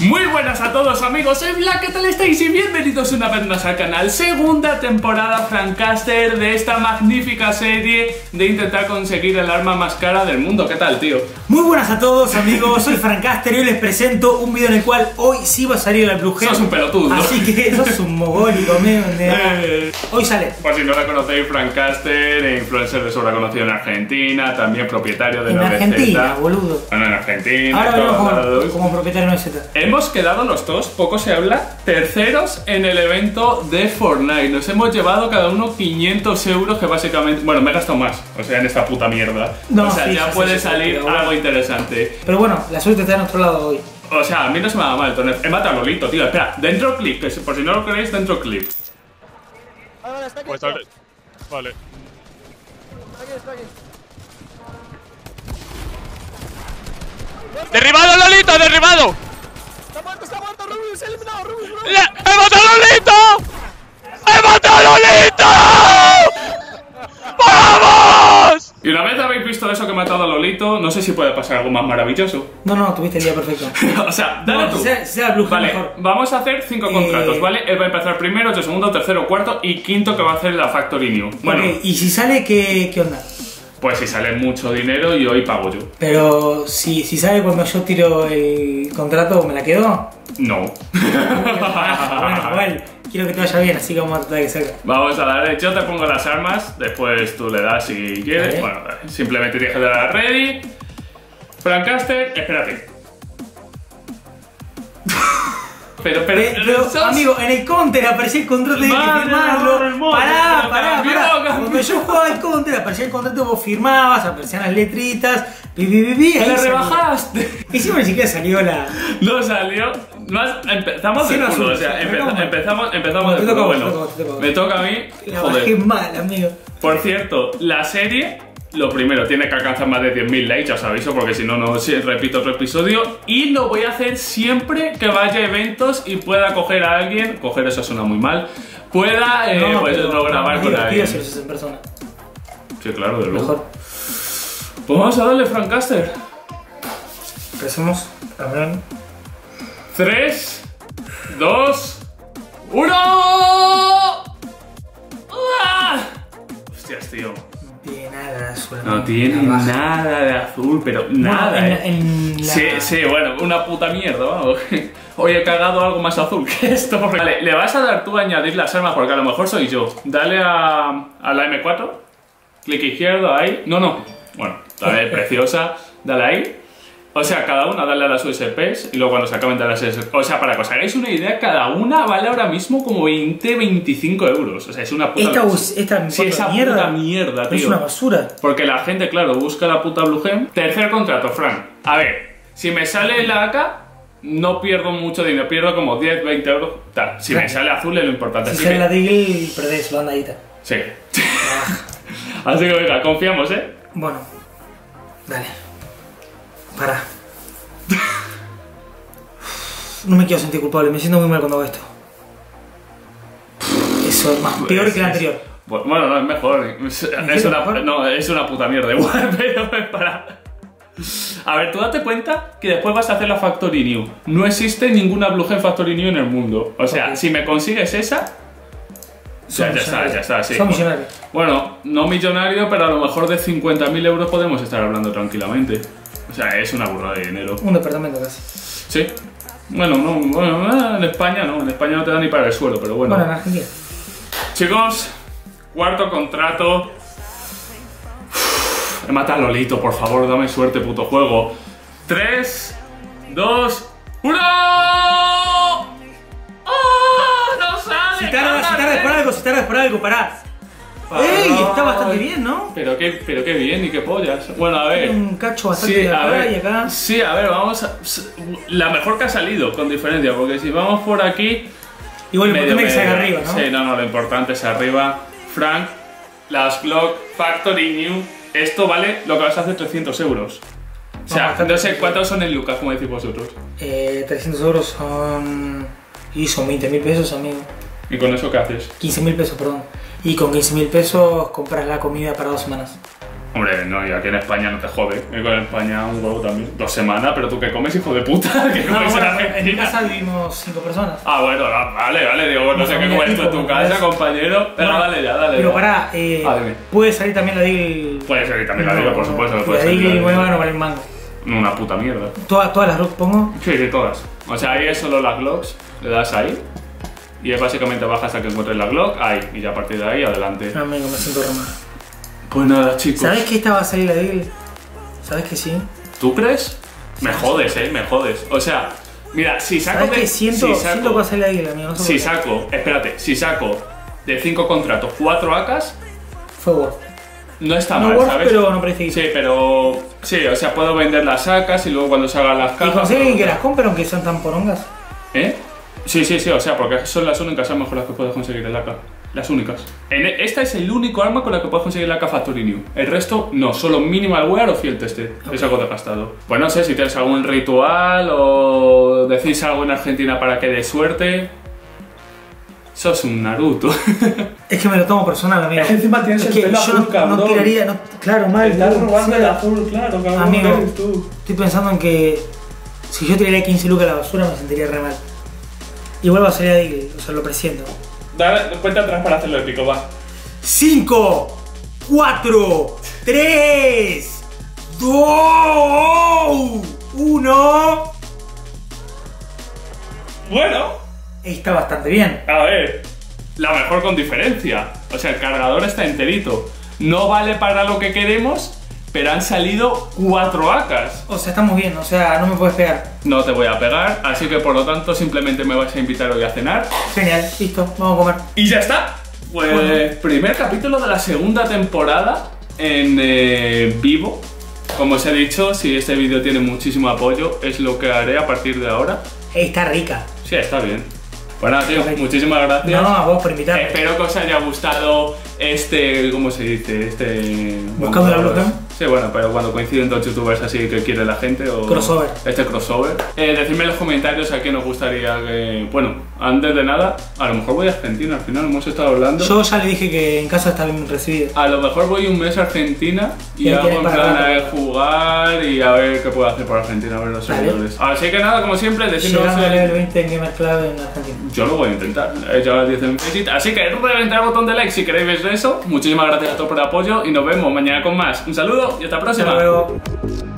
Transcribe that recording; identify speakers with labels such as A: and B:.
A: Muy buenas a todos amigos, soy Black, ¿qué tal estáis? Y bienvenidos una vez más al canal Segunda temporada Francaster de esta magnífica serie de intentar conseguir el arma más cara del mundo ¿Qué tal, tío?
B: Muy buenas a todos amigos, soy Francaster y hoy les presento un video en el cual hoy sí va a salir el Blue Gem.
A: Sos un pelotudo
B: Así que sos un mogólico, me
A: Eh.
B: Hoy sale.
A: Por si no la conocéis, Francaster, influencer de sobra conocido en Argentina, también propietario de
B: En
A: la
B: Argentina, boludo.
A: Bueno, en Argentina,
B: Ahora venimos como, como propietario de Z.
A: Hemos quedado los dos, poco se habla, terceros en el evento de Fortnite. Nos hemos llevado cada uno 500 euros que básicamente... Bueno, me he gastado más, o sea, en esta puta mierda.
B: No,
A: o sea,
B: sí,
A: ya
B: sí,
A: puede
B: sí, sí,
A: salir algo interesante.
B: Pero bueno, la suerte está en otro lado hoy.
A: O sea, a mí no se me da mal el torneo. He matado a Lolito, tío. Espera, dentro clip, que por si no lo creéis, dentro clip.
C: Ahora está aquí.
D: Pues vale. Vale.
C: Está aquí, está aquí.
D: ¡Derribado, Lolito! ¡Derribado!
C: Está muerto, está muerto, Rubius, se ha eliminado, Rubius, Rubius.
D: ¡Le- ¡He matado a Lolito! ¡He matado a Lolito! ¡Vamos!
A: Y una vez habéis visto eso que he matado a Lolito, no sé si puede pasar algo más maravilloso.
B: No, no, tuviste el día perfecto.
A: o sea, dale
B: No,
A: tú.
B: sea, sea Blue
A: Vale,
B: mejor.
A: vamos a hacer cinco
B: Eh,
A: contratos, ¿vale? Él va a empezar primero, yo segundo, tercero, cuarto y quinto que va a hacer la Factory New. Bueno,
B: y si sale, ¿qué, qué onda?
A: Pues si sale mucho dinero y hoy pago yo.
B: Pero si, si sale cuando yo tiro el contrato, ¿me la quedo?
A: No.
B: bueno, igual, quiero que te vaya bien, así que vamos a tratar de que.
A: Vamos a dar, yo te pongo las armas, después tú le das si quieres.
B: Vale.
A: Bueno, simplemente tienes que dar a ready. Francaster, espérate. Pero, pero,
B: pero,
A: sos-
B: amigo, en el counter aparecía el contrato y hay que
A: Vale,
B: firmarlo.
A: vale,
B: Pará, pará,
A: cambió,
B: pará. Cuando yo jugaba el counter aparecía el contrato, vos firmabas, aparecían las letritas, pi, pi, pi, pi,
A: ¡Me
B: ahí
A: la rebajaste!
B: Encima ni siquiera salió la.
A: No salió. Más, empezamos
B: Sí,
A: culo, o sea, empe-
B: no,
A: empezamos, empezamos
B: te
A: culo. Bueno,
B: te te
A: me toca a mí.
B: La bajé mal, amigo.
A: Por cierto, la serie, lo primero, tiene que alcanzar más de 10.000 likes, ya os aviso, porque si no, no sí, repito otro episodio. Y lo voy a hacer siempre que vaya a eventos y pueda coger a alguien, coger eso suena muy mal, pueda eh, pues,
B: pero
A: no grabar con alguien.
B: si en persona.
A: Sí, claro, de luego.
B: Mejor.
A: Pues vamos a darle, Francaster.
B: Empecemos. También.
A: 3, 2, 1. ¡Ah! Hostias, tío.
B: No tiene nada de azul.
A: Nada pero
B: Bueno,
A: nada,
B: en,
A: eh.
B: en la...
A: Sí, sí, bueno, una puta mierda, vamos. Hoy he cagado algo más azul que esto. porque- Vale, le vas a dar tú a añadir las armas porque a lo mejor soy yo. Dale a, a la M4. Clic izquierdo, ahí. No, no. Bueno, dale, preciosa. Dale ahí. O sea, cada una dale a las USPs y luego cuando se acaben de las USPs. O sea, para que os hagáis una idea, cada una vale ahora mismo como 20, 25 euros. O sea, es una puta.
B: Esta, esta
A: Sí, esa
B: mierda,
A: puta mierda,
B: Es
A: tío.
B: una basura.
A: Porque la gente, claro, busca la puta Blue Gem. Tercer contrato, Frank. A ver, si me sale la AK, no pierdo mucho dinero. Pierdo como 10, 20 euros. Tal. Si me sale azul es lo importante.
B: Si
A: Así
B: sale
A: que,
B: la Deagle, perdés la andadita.
A: sí. Así que venga, confiamos, ¿eh?
B: Bueno, dale. Para. No me quiero sentir culpable, me siento muy mal cuando hago esto. Eso es más peor
A: Pues
B: que el anterior.
A: Bu- Bueno, no, es mejor. Es, una,
B: mejor?
A: no, es una puta mierda igual, pero para... A ver, tú date cuenta que después vas a hacer la Factory New. No existe ninguna Blue Gem Factory New en el mundo. O sea, si me consigues esa... Ya, ya está, ya está, sí.
B: Son millonarios.
A: Bueno, no millonario, pero a lo mejor de 50.000 euros podemos estar hablando tranquilamente. O sea, es una burrada de dinero.
B: Un departamento casi.
A: Sí. Bueno, no, bueno, eh, en España no, en España no te da ni para el suelo, pero bueno.
B: Bueno, en Argentina.
A: Chicos, cuarto contrato. He matado a Lolito, por favor, dame suerte, puto juego. 3, 2, 1. ¡Oh! ¡No sale!
B: Si tardas, si tardas por algo, si tardas por algo, pará. ¡Ey! Está bastante bien, ¿no?
A: Pero qué, pero qué bien y qué pollas. Bueno, a ver.
B: Un cacho bastante
A: Sí,
B: de acá
A: ver,
B: y acá.
A: sí, a ver, vamos a... La mejor que ha salido, con diferencia, porque si vamos por aquí...
B: Igual lo importante que salga arriba, ¿no?
A: Sí, no, no, lo importante es arriba. Frank, las Glock Factory New. Esto vale lo que vas a hacer 300 euros. O sea, no sé cuántos son en Lucas, como decís vosotros.
B: Eh, 300 euros son. Y son 20 mil pesos, amigo.
A: ¿Y con eso qué haces?
B: 15 mil pesos, perdón. Y con 15 mil pesos compras la comida para dos semanas.
A: Hombre, no, y aquí en España no te jode. Con España un huevo también. Dos semanas, pero tú que comes, hijo de puta. Que
B: No,
A: comes en
B: bueno, en mi casa vivimos cinco personas.
A: Ah, bueno, ah, vale, vale, digo, no sé qué comes tú en tu casa,
B: ¿ves?
A: compañero. Pero
B: Bueno,
A: dale ya, dale.
B: Pero
A: ya.
B: pará, eh,
A: Ah,
B: puede salir también la Deagle.
A: Puede y también la digo, por supuesto,
B: Y
A: puede
B: la. Deagle nueva no vale un mango.
A: Una puta mierda.
B: Todas, todas las Rock pongo.
A: Sí, sí, todas. O sea, ahí es solo las Glocks, le das ahí. Y es básicamente baja hasta que encuentres la Glock, ahí. Y ya a partir de ahí, adelante.
B: No, amigo, me siento re mal.
A: Pues nada, chicos.
B: ¿Sabes que esta va a salir la Deagle? ¿Sabes que sí?
A: ¿Tú crees? Me jodes, eh, me jodes. O sea, mira, si saco
B: ¿Sabes
A: de.
B: que siento,
A: si
B: siento
A: saco,
B: que va a salir la Deagle, amigo? No
A: si saco, espérate, si saco de 5 contratos 4 AKs,
B: Fue Worth.
A: no está
B: No
A: mal,
B: Worth,
A: ¿sabes?
B: pero no parece
A: Sí, pero. Sí, o sea, puedo vender las AKs y luego cuando salgan las
B: ¿Y
A: cajas.
B: consiguen que las compren aunque sean tan porongas?
A: ¿Eh? Sí, sí, sí, o sea, porque son las únicas armas con las que puedes conseguir el AK. Las únicas. En e- esta es el único arma con la que puedes conseguir el AK Factory New. El resto, no, solo Minimal Wear o Field Tested. Es algo desgastado. Pues no sé si tienes algún ritual o decís algo en Argentina para que dé suerte. Sos un Naruto.
B: Es que me lo tomo personal, amigo.
A: Es que encima tienes
B: Es
A: el
B: que
A: pelo
B: yo
A: azul,
B: no, no tiraría, no- claro, mal. tío, sí.
A: azul, claro, cabrón.
B: Amigo.
A: tú.
B: Estoy pensando en que si yo tiraría 15 lucas a la basura me sentiría re mal. Igual va a salir a Deagle, o sea, lo presiento.
A: Dale cuenta atrás para hacerlo épico, va.
B: 5, 4, 3, 2, 1.
A: Bueno,
B: Está bastante bien.
A: A ver, la mejor con diferencia. O sea, el cargador está enterito. No vale para lo que queremos, pero han salido cuatro AKs.
B: O sea, estamos bien, o sea, no me puedes pegar.
A: No te voy a pegar, así que por lo tanto simplemente me vais a invitar hoy a cenar.
B: Genial, listo, vamos a comer.
A: Y ya está. Pues
B: Bueno.
A: primer capítulo de la segunda temporada en eh, vivo. Como os he dicho, si este vídeo tiene muchísimo apoyo, es lo que haré a partir de ahora.
B: Está rica.
A: Sí, está bien. Bueno, tío,
B: Perfecto.
A: muchísimas gracias.
B: No, a vos por invitarme.
A: Espero que os haya gustado este, ¿cómo se dice? Este...
B: Buscando la Blue Cam.
A: Sí, bueno, pero cuando coinciden dos youtubers así que quiere la gente o...
B: Crossover.
A: Este crossover. Eh, decidme en los comentarios a quién os gustaría que... Bueno, antes de nada, a lo mejor voy a Argentina, al final hemos estado hablando.
B: Yo ya le dije que en casa está bien recibido.
A: A lo mejor voy un mes a Argentina y hago en plan a ver, jugar y a ver qué puedo hacer por Argentina, a ver los seguidores. Así que nada, como siempre, decidnos
B: Llegando
A: en-
B: level 20 en Gamer Club en Argentina.
A: Yo lo voy a intentar. He llegado a 10 en. Así que reventar el botón de like si queréis ver eso. Muchísimas gracias a todos por el apoyo y nos vemos mañana con más. Un saludo y hasta la próxima.
B: Hasta luego.